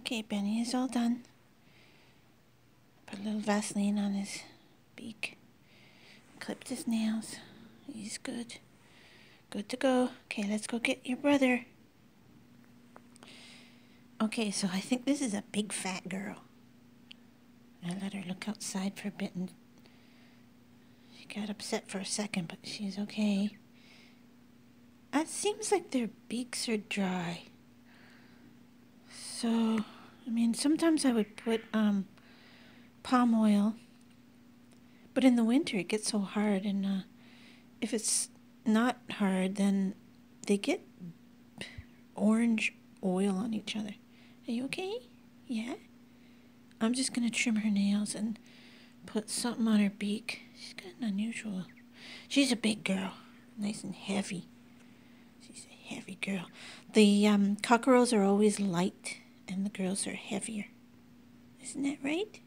Okay, Benny is all done. Put a little Vaseline on his beak. Clipped his nails. He's good. Good to go. Okay, let's go get your brother. Okay, so I think this is a big fat girl. I let her look outside for a bit and she got upset for a second, but she's okay. It seems like their beaks are dry. So, I mean, sometimes I would put um, palm oil, but in the winter it gets so hard, and uh, if it's not hard, then they get orange oil on each other. Are you okay? Yeah? I'm just gonna trim her nails and put something on her beak. She's kind of unusual. She's a big girl, nice and heavy. She's a heavy girl. The um, cockerels are always light, and the girls are heavier. Isn't that right?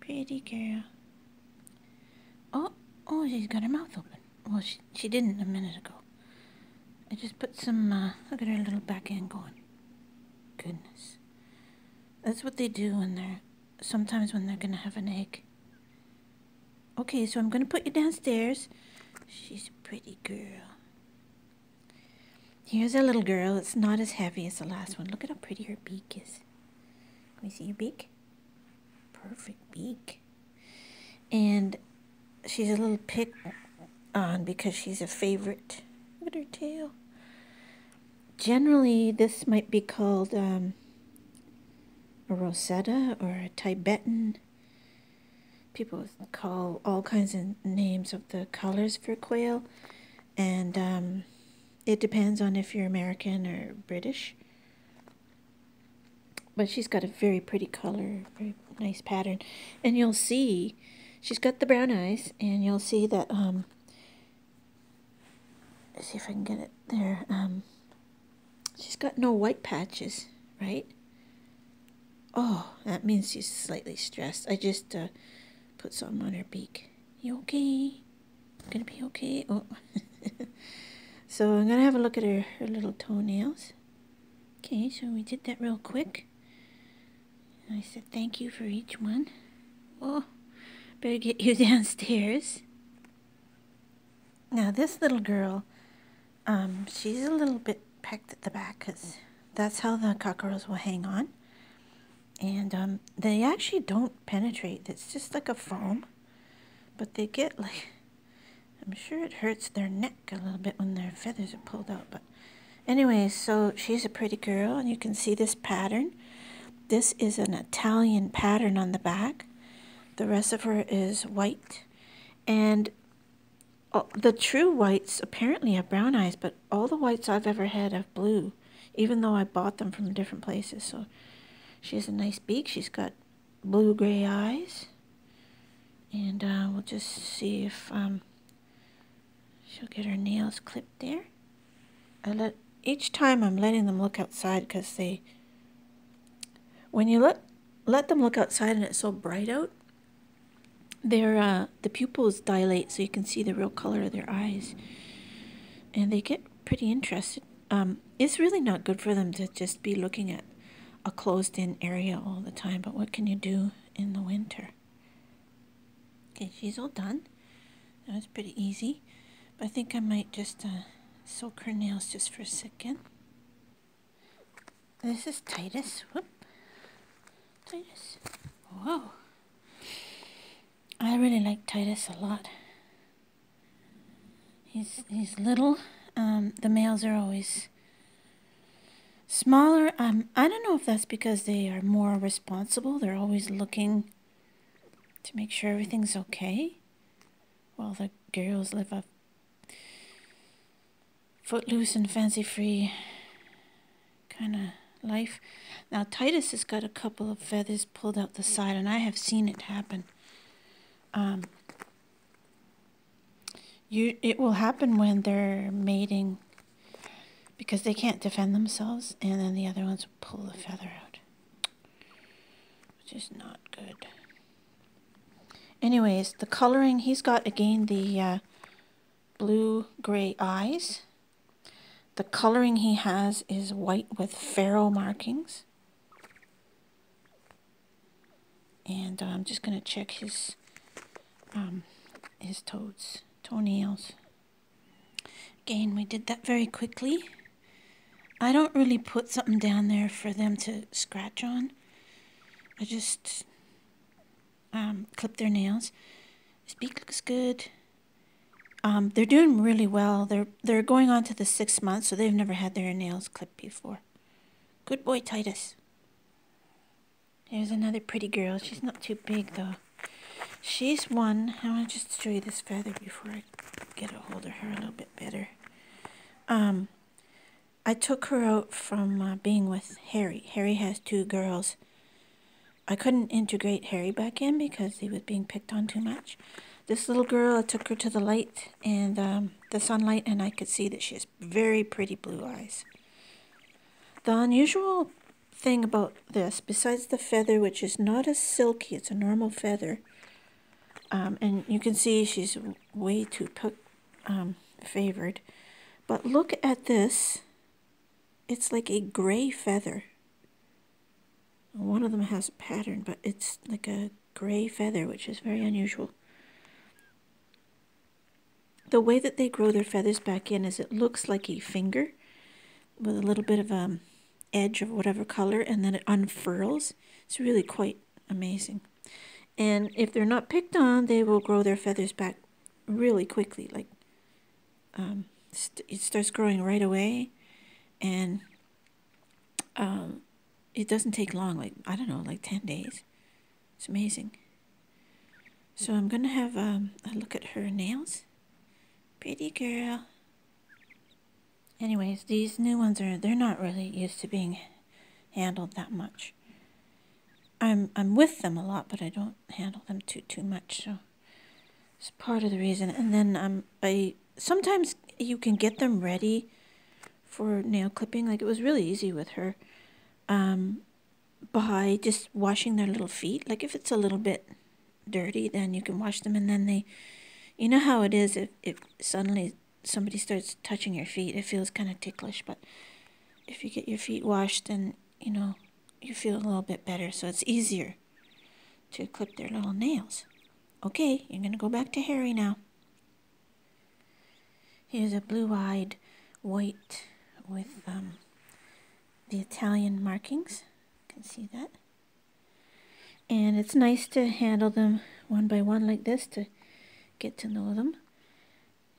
Pretty girl. Oh, oh, she's got her mouth open. Well, she, she didn't a minute ago. I just put some, uh, look at her little back end going. Goodness. That's what they do when they're, sometimes when they're going to have an egg. Okay, so I'm going to put you downstairs. She's a pretty girl. Here's a little girl. It's not as heavy as the last one. Look at how pretty her beak is. Can we see your beak? Perfect beak. And she's a little pick on because she's a favorite. Look at her tail. Generally, this might be called um, a rosetta or a Tibetan. People call all kinds of names of the colors for quail, and um, it depends on if you're American or British. But she's got a very pretty color, very nice pattern, and you'll see she's got the brown eyes, and you'll see that um, see if I can get it there. Um, she's got no white patches, right? Oh, that means she's slightly stressed. I just uh, put something on her beak. You okay? Gonna be okay? Oh. so I'm gonna have a look at her, her little toenails. Okay, so we did that real quick. I said thank you for each one. Oh, better get you downstairs. Now this little girl um, she's a little bit pecked at the back because that's how the cockroaches will hang on. And um, they actually don't penetrate. It's just like a foam. But they get like, I'm sure it hurts their neck a little bit when their feathers are pulled out. But anyway, so she's a pretty girl and you can see this pattern. This is an Italian pattern on the back. The rest of her is white. And the true whites apparently have brown eyes, but all the whites I've ever had have blue, even though I bought them from different places. So she has a nice beak. She's got blue-gray eyes. And uh, we'll just see if um, she'll get her nails clipped there. I let Each time I'm letting them look outside because they... When you let, let them look outside and it's so bright out, their uh, the pupils dilate so you can see the real color of their eyes, and they get pretty interested. Um, it's really not good for them to just be looking at a closed-in area all the time. But what can you do in the winter? Okay, she's all done. That was pretty easy. I think I might just uh, soak her nails just for a second. This is Titus. Whoop. Titus. Whoa. I really like Titus a lot. He's he's little. Um, the males are always smaller. Um, I don't know if that's because they are more responsible. They're always looking to make sure everything's okay. While the girls live a footloose and fancy free kind of life. Now Titus has got a couple of feathers pulled out the side, and I have seen it happen. Um, you it will happen when they're mating because they can't defend themselves and then the other ones pull the feather out which is not good. Anyways the coloring he's got again the uh, blue gray eyes the coloring he has is white with Pharaoh markings. And uh, I'm just going to check his um, his toes, toenails. Again, we did that very quickly. I don't really put something down there for them to scratch on. I just um, clip their nails. His beak looks good. Um, they're doing really well. They're they're going on to the sixth month, so they've never had their nails clipped before. Good boy, Titus. Here's another pretty girl. She's not too big though. She's one. I want to just show you this feather before I get a hold of her a little bit better. Um, I took her out from uh, being with Harry. Harry has two girls. I couldn't integrate Harry back in because he was being picked on too much this little girl, I took her to the light and um, the sunlight, and I could see that she has very pretty blue eyes. The unusual thing about this, besides the feather, which is not as silky, it's a normal feather, um, and you can see she's way too um, favored, but look at this. It's like a gray feather. One of them has a pattern, but it's like a gray feather, which is very unusual the way that they grow their feathers back in is it looks like a finger with a little bit of a um, edge of whatever color and then it unfurls. It's really quite amazing. And if they're not picked on, they will grow their feathers back really quickly. Like um, it starts growing right away and um, it doesn't take long, like, I don't know, like 10 days. It's amazing. So I'm going to have um, a look at her nails. Pretty girl. Anyways, these new ones are, they're not really used to being handled that much. I'm, I'm with them a lot, but I don't handle them too, too much, so it's part of the reason. And then um, I, sometimes you can get them ready for nail clipping. Like it was really easy with her um, by just washing their little feet. Like if it's a little bit dirty, then you can wash them and then they you know how it is if, if suddenly somebody starts touching your feet, it feels kind of ticklish, but if you get your feet washed, then, you know, you feel a little bit better, so it's easier to clip their little nails. Okay, you're going to go back to Harry now. Here's a blue-eyed white with um, the Italian markings. You can see that. And it's nice to handle them one by one like this to get to know them.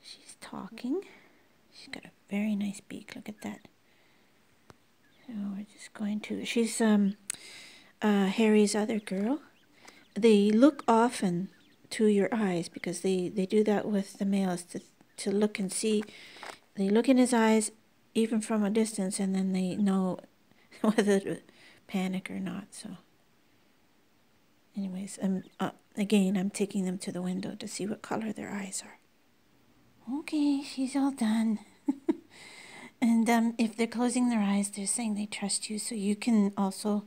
She's talking. She's got a very nice beak. Look at that. So we're just going to. She's um, uh, Harry's other girl. They look often to your eyes because they, they do that with the males to, to look and see. They look in his eyes even from a distance and then they know whether to panic or not. So anyways, I'm uh, again, I'm taking them to the window to see what color their eyes are. Okay, she's all done. and um, if they're closing their eyes, they're saying they trust you, so you can also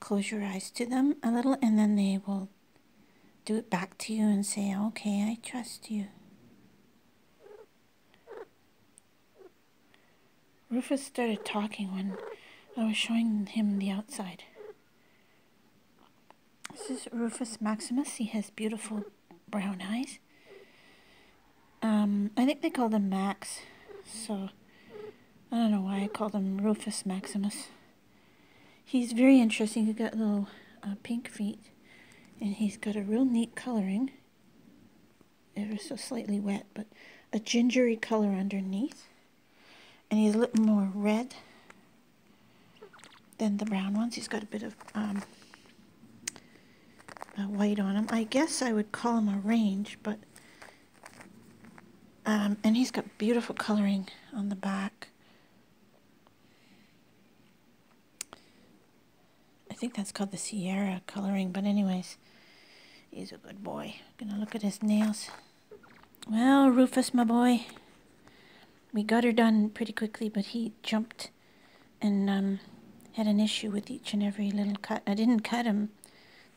close your eyes to them a little, and then they will do it back to you and say, okay, I trust you. Rufus started talking when I was showing him the outside. This is Rufus Maximus. He has beautiful brown eyes. Um, I think they call them Max, so I don't know why I call them Rufus Maximus. He's very interesting. He's got little uh, pink feet, and he's got a real neat coloring. Ever so slightly wet, but a gingery color underneath. And he's a little more red than the brown ones. He's got a bit of um, white on him. I guess I would call him a range, but um, and he's got beautiful coloring on the back. I think that's called the Sierra coloring, but anyways, he's a good boy. Gonna look at his nails. Well, Rufus, my boy, we got her done pretty quickly, but he jumped and um, had an issue with each and every little cut. I didn't cut him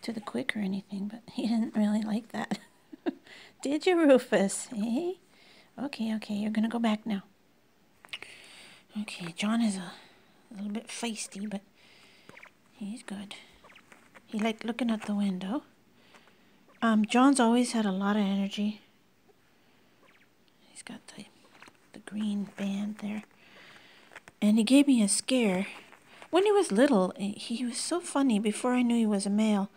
to the quick or anything, but he didn't really like that. Did you, Rufus? Hey? Okay, okay, you're going to go back now. Okay, John is a, a little bit feisty, but he's good. He liked looking at the window. Um, John's always had a lot of energy. He's got the, the green band there. And he gave me a scare. When he was little, eh, he was so funny before I knew he was a male.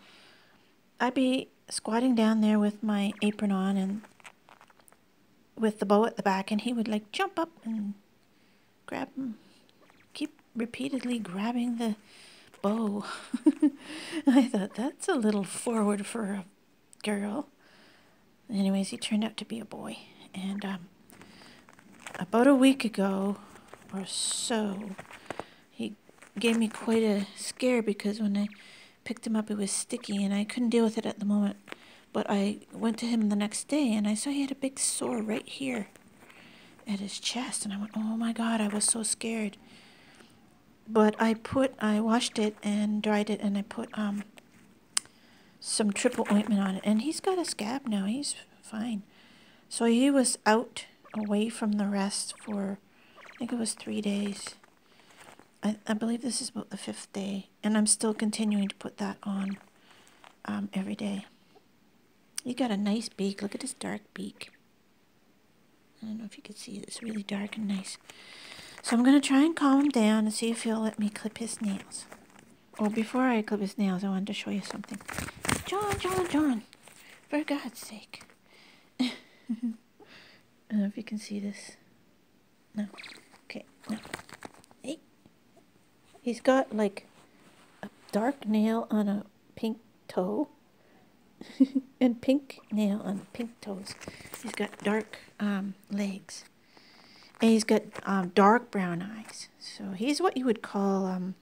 I'd be squatting down there with my apron on and with the bow at the back, and he would like jump up and grab him, keep repeatedly grabbing the bow. I thought that's a little forward for a girl. Anyways, he turned out to be a boy. And um, about a week ago or so, he gave me quite a scare because when I picked him up, it was sticky and I couldn't deal with it at the moment. But I went to him the next day and I saw he had a big sore right here at his chest. And I went, oh my God, I was so scared. But I put, I washed it and dried it and I put um, some triple ointment on it. And he's got a scab now. He's fine. So he was out away from the rest for, I think it was three days. I, I believe this is about the fifth day. And I'm still continuing to put that on um, every day. He got a nice beak. Look at his dark beak. I don't know if you can see it. It's really dark and nice. So I'm going to try and calm him down and see if he'll let me clip his nails. Oh, before I clip his nails, I wanted to show you something. John, John, John. For God's sake. I don't know if you can see this. No. Okay, no. He's got like a dark nail on a pink toe. and pink nail on pink toes. He's got dark um, legs. And he's got um, dark brown eyes. So he's what you would call, um,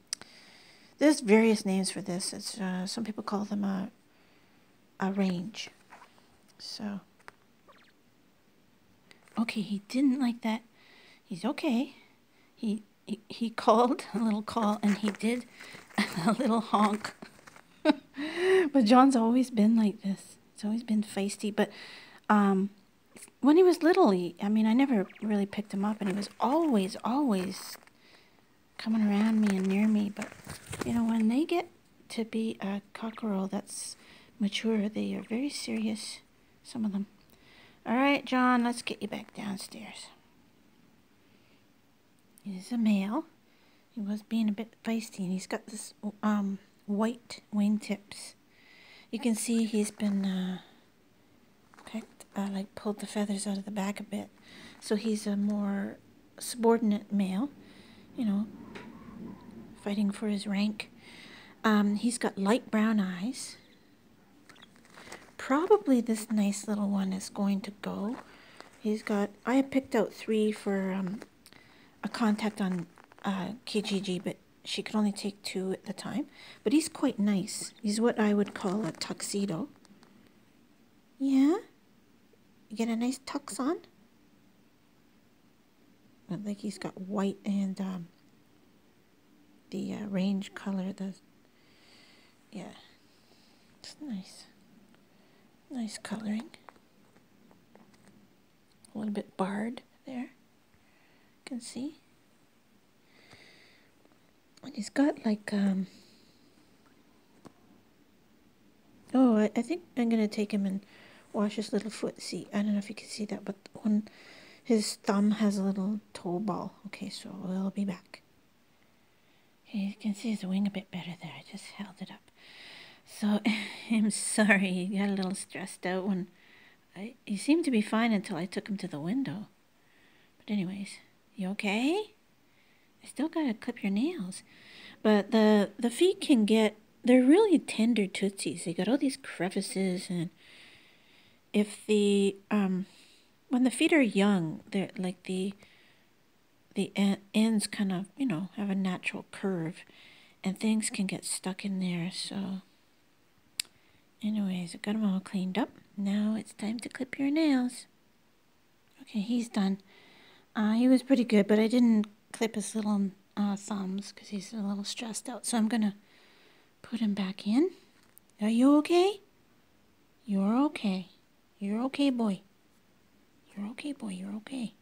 there's various names for this. It's uh, Some people call them a, a range. So, okay, he didn't like that. He's okay. He, he, he called a little call and he did a little honk. but John's always been like this. It's always been feisty. But um, when he was little, he, I mean, I never really picked him up, and he was always, always coming around me and near me. But, you know, when they get to be a cockerel that's mature, they are very serious, some of them. All right, John, let's get you back downstairs. He's a male. He was being a bit feisty, and he's got this um, white wingtips. You can see he's been uh, picked, uh, like pulled the feathers out of the back a bit. So he's a more subordinate male, you know, fighting for his rank. Um, he's got light brown eyes. Probably this nice little one is going to go. He's got, I picked out three for um, a contact on uh, Kijiji, but she could only take two at the time. But he's quite nice. He's what I would call a tuxedo. Yeah? You get a nice tux on? I think he's got white and um, the uh, range color. The yeah, it's nice, nice coloring. A little bit barred can see. And he's got like, um, oh, I, I think I'm going to take him and wash his little foot. See, I don't know if you can see that, but one, his thumb has a little toe ball. Okay, so we'll be back. Okay, you can see his wing a bit better there. I just held it up. So, I'm sorry, he got a little stressed out when I, he seemed to be fine until I took him to the window. But anyways, you okay? I still gotta clip your nails. But the the feet can get they're really tender tootsies. They got all these crevices and if the um when the feet are young, they're like the the ends kind of, you know, have a natural curve and things can get stuck in there. So anyways, I got them all cleaned up. Now it's time to clip your nails. Okay, he's done. Uh, he was pretty good, but I didn't clip his little uh, thumbs because he's a little stressed out. So I'm going to put him back in. Are you okay? You're okay. You're okay, boy. You're okay, boy. You're okay.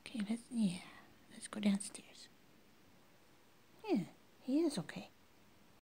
Okay, let's, yeah. let's go downstairs. Yeah, he is okay.